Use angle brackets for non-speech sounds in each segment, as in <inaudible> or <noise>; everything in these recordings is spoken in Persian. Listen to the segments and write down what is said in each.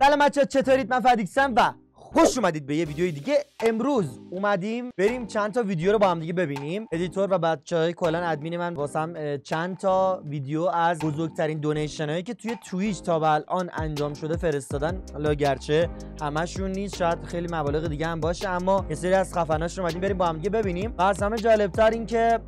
سلام بچه چطورید؟ من فدیکسم و خوش اومدید به یه ویدیوی دیگه امروز اومدیم بریم چند تا ویدیو رو با هم دیگه ببینیم editor و بچه های کلا ادمین من واسم چند تا ویدیو از بزرگترین donation هایی که توی تویچ تا به الان انجام شده فرستادن حالا گرچه همشون نیست شاید خیلی مبالغ دیگه هم باشه اما یه سری از خفناش رو اومدیم بریم با هم دیگه ببینیم و از همه جالبتر این که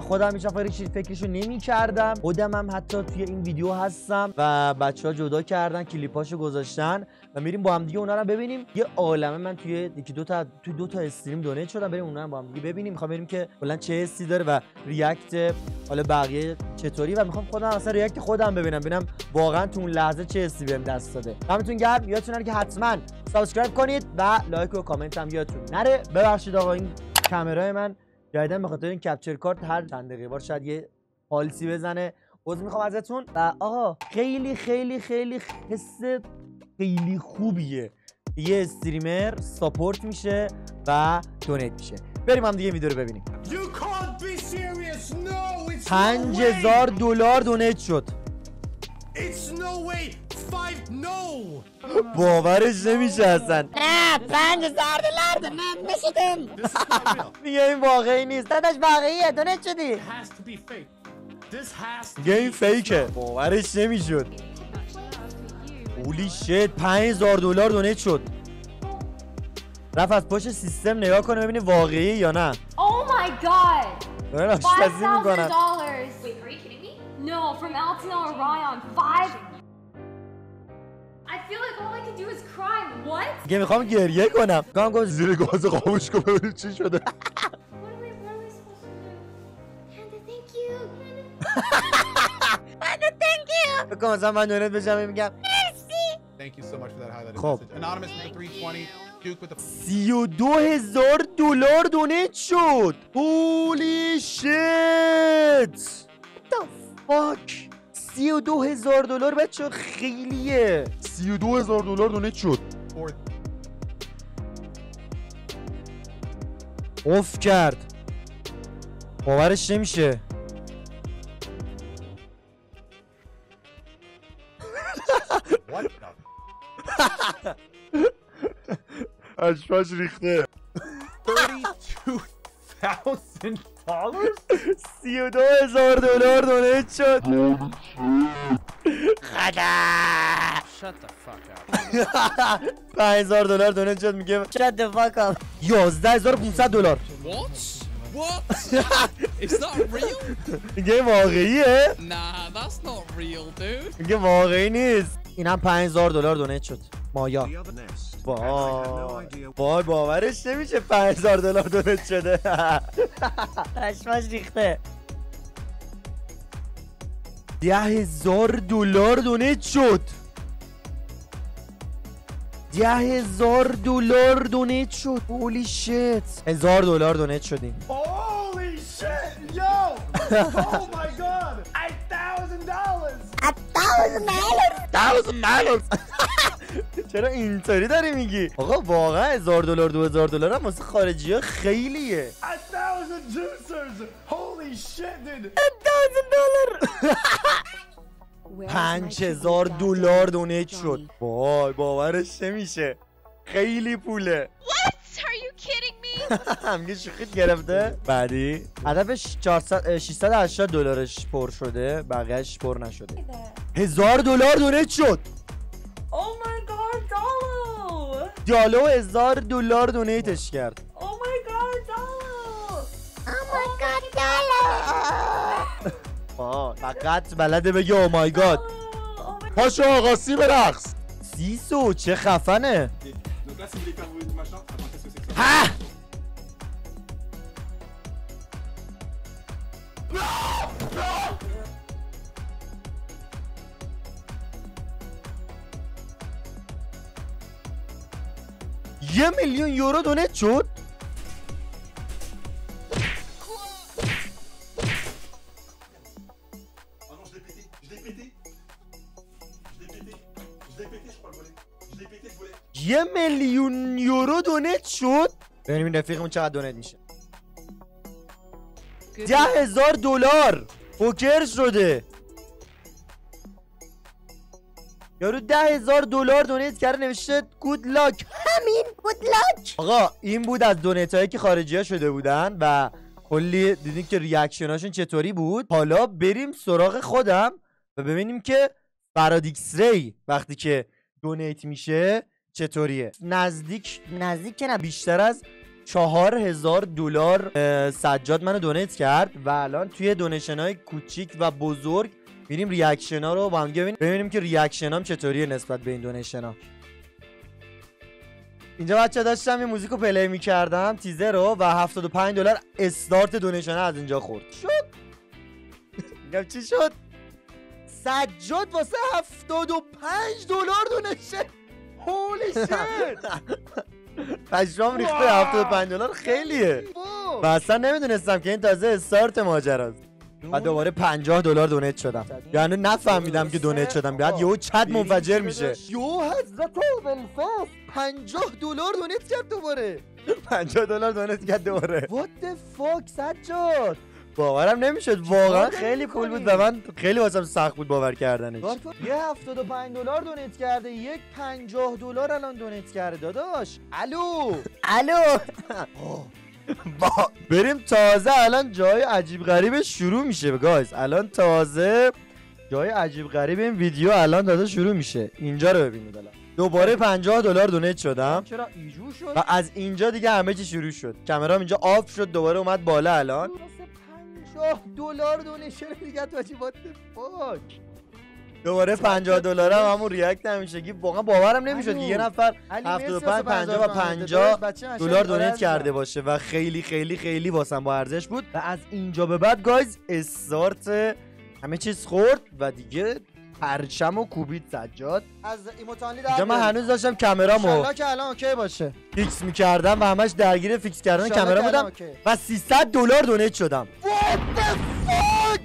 خودم هیچ وقت فکرشو نمی‌کردم خودم هم حتی توی این ویدیو هستم و بچه ها جدا کردن کلیپاشو گذاشتن و میریم با هم دیگه اونا رو ببینیم یه عالمه. من توی یکی دو تا توی دو تا stream donate شدم. بریم اونا رو با هم دیگه ببینیم. می‌خوام بریم که کلا چه حسی داره و react حالا بقیه چطوری؟ و می‌خوام خودم اصلا react خودم ببینم. ببینم واقعا تو اون لحظه چه حسی بهم دست داده. دمتون گرم. یادتون که حتما subscribe کنید و لایک و کامنت هم یادتون نره. ببخشید آقا این کامرای من جدیدا به خاطر این capture card هر چند دقیقه بار شاید یه پالسی بزنه. عذر می‌خوام ازتون. و آقا خیلی خیلی خیلی حس خیلی خوبیه. یه استریمر ساپورت میشه و دونیت میشه. بریم هم دیگه ویدیو رو ببینیم. 5000 دلار دونیت شد. باورش نمیشه اصلا. نه پنج هزار دلار دونیت نشدم میگه <laughs> این واقعی نیست. داداش واقعیه. دونیت شدی. میگه این فیکه. باورش نمی‌شد. اولی شت 5000 دلار دونیت شد رفت از پشت سیستم نگاه کنه ببینه واقعی یا نه Oh my god! دارن آشپزی $5,000. می‌کنن Wait, are you kidding me? No, from Alton Orion. Five. I feel like all I can do is cry. What? میگه می‌خوام گریه کنم کام گفت زیر گاز خاموش کن ببینیم چی شده What are we, what are we supposed to do? Panda, thank you. <laughs> Panda, thank you. بکن مثلا من دونیت بشم میگم Thank you so much for that highlighted خب. message. Anonymous with the 320, Duke with the سی و دو هزار دلار دونیت شد هولی شت فاک سی و دو هزار دلار بچه خیلیه سی و دو هزار دلار دونیت شد. اوف کرد باورش نمیشه What the? <laughs> اشپاش ریخته $32,000? سی و دو هزار دلار دونیت شد خدا Shut the fuck up. <laughs> پنج هزار دلار دونیت شد میگه Shut the fuck up. یازده هزار 500 دلار What? What? Is that real? میگه واقعیه Nah, that's not real, dude. میگه واقعی نیست این هم 5000 دلار دونیت شد مایا. وای idea وای باورش نمیشه 5000 دلار دونیت شده <laughs> اشماش ریخته. ده هزار دلار دونیت شد ده هزار دلار دونیت شد هولی شت هزار دلار دونیت شدیم Holy shit, yo! oh my god! <laughs> $8,000! A thousand dollars. thousand dollars <laughs> چرا اینطوری داری میگی آقا واقعا هزار دلار دو هزار دلار هم واسه خارجی ها خیلیه A thousand juicers! Holy shit, dude! thousand dollar. پنج هزار دلار دونیت شد وای باورش نمیشه خیلی پوله What? Are you kidding me? <laughs> همگه شوخیت گرفته بعدی هدفش 400 680 دلارش پر شده بقیهش پر نشده هزار دلار دونیت شد. Oh my god, Dolo! دیالو هزار دلار دونیتش کرد. Oh my god, Dolo! Oh my god, dollar. آه فقط بلده بگه او مای گاد Oh پاشو آقا سی برقص سیسو چه خفنه. Donc Je l'ai pété le volet. یه میلیون یورو دونت شد؟ ببینیم این رفیقمون چقدر دونت میشه. ده هزار دلار. پوکر شده. یارو ده هزار دلار دونیت کرده نوشته گود لاک همین گود لاک آقا این بود از دونیت هایی که خارجی ها شده بودن و کلی دیدین که ریاکشناشون چطوری بود. حالا بریم سراغ خودم و ببینیم که فرادیکس ری وقتی که دونیت میشه چطوریه. نزدیک نزدیک که نه بیشتر از چهار هزار دلار سجاد منو دونیت کرد و الان توی دونیشن های کوچیک و بزرگ میریم reaction ها رو با هم ببینیم ببینیم که reaction هم چطوریه نسبت به این donation ها اینجا بچه داشتم این موزیک رو play می‌کردم تیزر رو و 75 دلار start donation از اینجا خورد. شد. میگم چی شد؟ سجاد واسه 75 دلار donation holy shit پشمام ریخته 75 دلار خیلیه. و اصلا نمی‌دونستم که این تازه استارت ماجراست. و دوباره 50 دلار دونیت شدم. یعنی نفهمیدم که دونیت شدم. بعد یهو چت منفجر میشه. یو حضرت بلفاس 50 دلار دونیت کرد دوباره. 50 دلار دونیت کرد دوباره. وات د فاک سجاد؟ باورم نمی‌شد. واقعا خیلی پول بود و من خیلی واسم سخت بود باور کردنش. یه 75 دلار دونیت کرده یک 50 دلار الان دونیت کرده داداش. الو؟ <laughs> الو؟ با بریم تازه الان جای عجیب غریب شروع میشه guys الان تازه جای عجیب غریب این ویدیو الان تازه شروع میشه. اینجا رو ببینید الان. دوباره 50 دلار donate شدم. چرا اینجوری شد؟ و از اینجا دیگه همه چی شروع شد. کامرام اینجا off شد دوباره اومد بالا الان. 50 دلار donation دیگه تو چی دوباره 50 دلار هم همون react همیشگی. واقعا باورم نمی‌شد که یه نفر 75 50 و 50 دلار donate کرده باشه و خیلی خیلی خیلی واسم با ارزش بود. و از اینجا به بعد guys start همه چیز خورد و دیگه پرچم و کوبید سجاد. از ایموتانی در من هنوز داشتم کمرامو که الان okay باشه. fix می‌کردم و همش درگیر fix کردن کامرا بودم و 300 دلار donate شدم. پا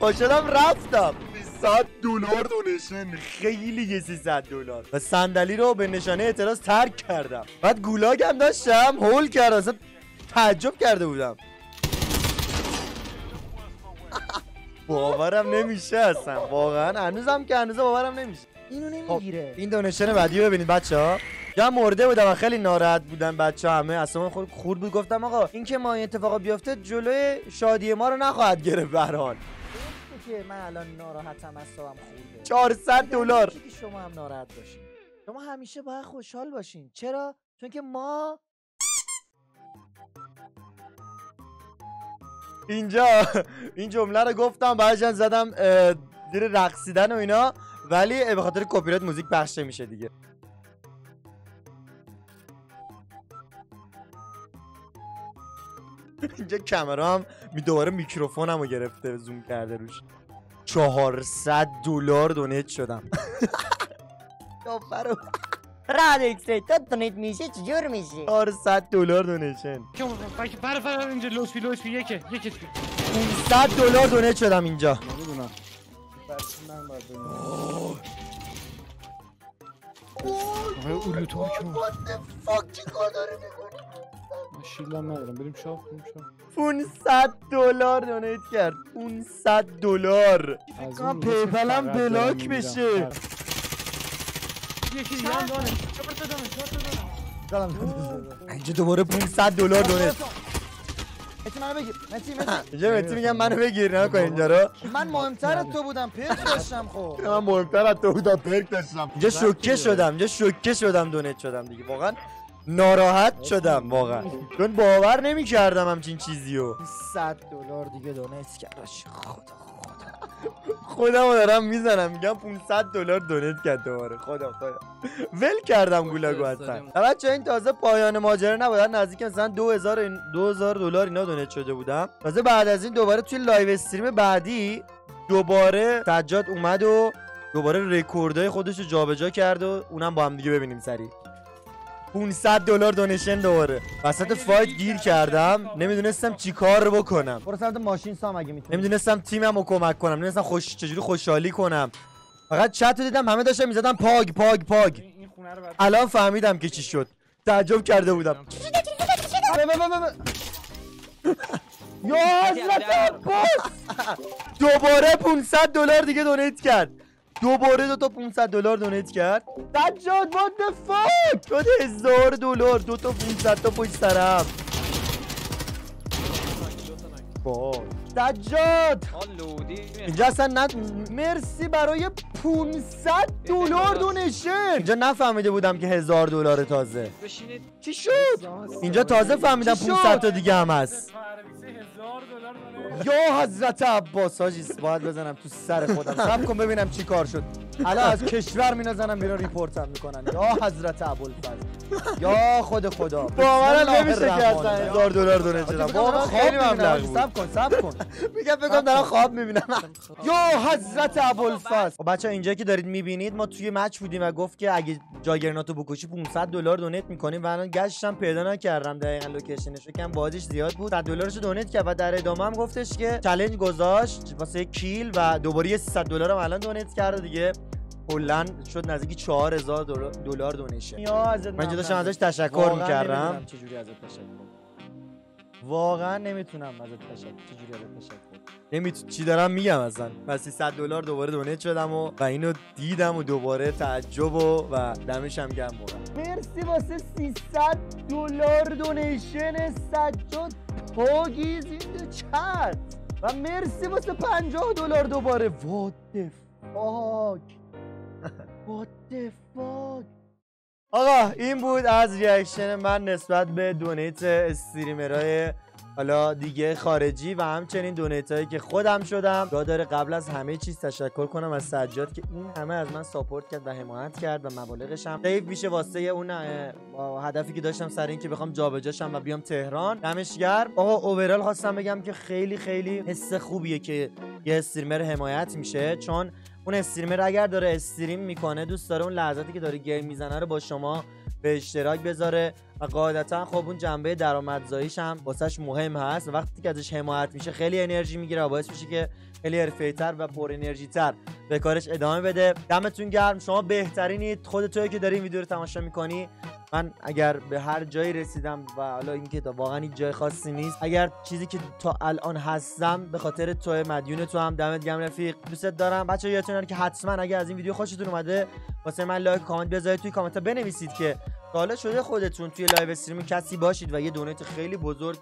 شدم رفتم. 300 دلار donation خیلی یه 300 دلار. و صندلی رو به نشانه اعتراض ترک کردم. بعد گولاگ هم داشتم هول کرد اصلا تعجب کرده بودم. <laughs> باورم نمیشه اصلا. واقعا هنوزم که هنوز باورم نمیشه. اینو خب، نمی‌گیره. این دونشن بعدی رو ببینید بچه ها یا مرده بودم و خیلی ناراحت بودن بچه همه اصلا خود خورد بود. گفتم آقا این که ما این اتفاقا بیفته جلوی شادی ما رو نخواهد گرفت به هر حال. که من الان ناراحتم از صابم خورده 400 دلار. که شما هم ناراحت باشین. شما همیشه باید خوشحال باشین. چرا؟ چون که ما اینجا این جمله رو گفتم بعدش زدم زیر رقصیدن و اینا. ولی به خاطر کپی موزیک پخش میشه دیگه. اینجا کامرا هم می دوباره میکروفونم رو گرفته زوم کرده روش. 400 دلار دونیت شدم. <laughs> کافرو راد اکسری تو دونیت میشه چجور میشه؟ 400 دلار دونیشن برای فرار اینجا لوسپی لوسپی یکه یکه 500 دلار دونیت شدم اینجا. آقای اولو تو که فاک شیلدم ندارم. بریم شاپ بریم شاپ. 500 دلار دونیت کرد. 500 دلار. اون پیپلم بلاک بشه. یکی دیگه هم دانه دانه دانه اینجا دوباره 500 دلار دونیت. متی منو بگیر. متی متی. <laughs> میگم منو بگیر نه کن اینجا رو. من مهمتر از تو بودم پیر داشتم خب. <laughs> من مهمتر از تو بودم پرک داشتم. اینجا شوکه شدم اینجا شوکه شدم دونیت شدم دیگه واقعا. ناراحت شدم واقعا. چون باور نمی کردم همچین چیزیو. 100 دلار دیگه دونیت کردش. خدا خودم رو دارم می‌زنم. میگم 500 دلار دونیت کرد دوباره. خدا خدا. ول کردم گولاگو اصلا بچه این تازه پایان ماجرا نبود. نزدیک مثلا 2000 این- 2000 دلار اینا donate شده بودم. تازه بعد از این دوباره توی live stream بعدی دوباره سجاد اومد و دوباره رکوردای خودش رو جابجا کرد و اونم با هم دیگه ببینیم سری 500 دلار donation دوباره. وسط fight گیر کردم. نمی‌دونستم چی کار بکنم. برو سمت ماشین سام اگه می‌تونی. نمی‌دونستم تیمم رو کمک کنم. نمی‌دونستم خوش چجوری خوشحالی کنم. فقط چت رو دیدم همه داشتن می‌زدن پاگ پاگ پاگ. الان فهمیدم که چی شد. تعجب کرده بودم. <laughs> یا حضرت عباس! دوباره 500 دلار دیگه دونیت کرد. دوباره دو تا 500 دلار دونیت کرد. سجاد what the fuck شد هزار دلار. دو تا 500 تا پشت سرم. وای سجاد! اینجا اصلا نه مرسی برای 500 دلار دونیشن. اینجا نفهمیده بودم که هزار دلار تازه. چی شد؟ اینجا تازه فهمیدم چی 500 شد؟ تا دیگه هم هست. یا حضرت عباس حاجی باید بزنم تو سر خودم. سب کن ببینم چی کار شد. الان از کشور مینازنم بیرون ریپورتم می‌کنن. یا حضرت ابوالفضل. یا خود خدا. باورم نمیشه که اصلا هزار دلار دونه شدم واقعا خیلی مبلغ بود سب کن سب کن. <laughs> میگم کنم دارم خواب می‌بینم. <laughs> یا حضرت ابوالفضل. خب بچه اینجا که دارید می‌بینید ما توی مچ بودیم و گفت که اگه جاگرناتو بکشی 500 دلار دونیت می‌کنیم. و الان گشتم پیدا نکردم. دقیقا لوکیشنش رو کم بازیش زیاد بود. 100 دلارش دونیت کرد و در ادامه هم گفتش که چالش گذاشت. واسه کیل و دوباره یه 300 دلار هم الان دونیت کرده دیگه. کلا شد نزدیک 4000 دلار دونیشن یا ازت من داشتم. ازش تشکر می‌کردم. چجوری ازت تشکر. واقعا نمی‌تونم ازت تشکر چجوری ازت تشکر. نمیتون چی دارم میگم اصلا؟ و 300 دلار دوباره دونیت شدم و و اینو دیدم و دوباره تعجب و و دمش هم گرم واقعا مرسی واسه 300 دلار donation سجاد pogs in chat. و مرسی واسه 50 دلار دوباره. What the آقا این بود از reaction من نسبت به donate streamer های حالا دیگه خارجی و همچنین donate هایی که خودم شدم. جا داره قبل از همه چیز تشکر کنم از سجاد که این همه از من support کرد و حمایت کرد و مبالغش هم save میشه واسه اون هدفی که داشتم سر این که بخوام جابجاشم و بیام تهران. دمش گرم آقا اوورال خواستم بگم که خیلی خیلی حس خوبیه که یه استریمر حمایت میشه چون اون استریمر اگر داره استریم می‌کنه دوست داره اون لحظاتی که داره گیم می‌زنه رو با شما به اشتراک بذاره و قاعدتا خب اون جنبه درآمدزاییش هم واسش مهم هست وقتی که ازش حمایت میشه خیلی انرژی می‌گیره و باعث میشه که خیلی حرفه‌ای‌تر و پر انرژی تر به کارش ادامه بده. دمتون گرم. شما بهترینید. خود توی که داری این ویدیو رو تماشا می‌کنی من اگر به هر جایی رسیدم و حالا اینکه تا واقعا این جای خاصی نیست اگر چیزی که تا الان هستم به خاطر تو مدیون توام دمت گرم رفیق دوستت دارم بچه یادتون که حتما اگر از این ویدیو خوشتون اومده واسه من لایک کامنت بذارید توی کامنت ها بنویسید که حالا شده خودتون توی live stream کسی باشید و یه donate خیلی بزرگ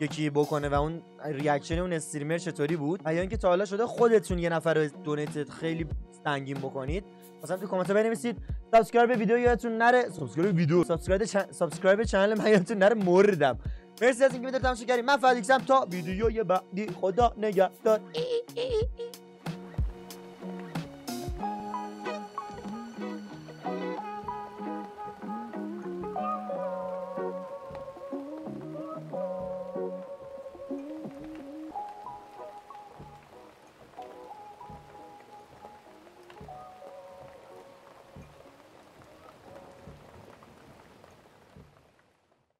یکی بکنه و اون reaction اون streamer چطوری بود؟ یا اینکه تا حالا شده خودتون یه نفر رو donate خیلی سنگین بکنید مثلا تو کامنت بنویسید. subscribe ویدیو یادتون نره. subscribe ویدیو. subscribe chan... subscribe channel من یادتون نره. مردم مرسی از اینکه ویدیو رو تماشا کردید من فردیکسم تا ویدیوی بعدی. خدا نگهدار.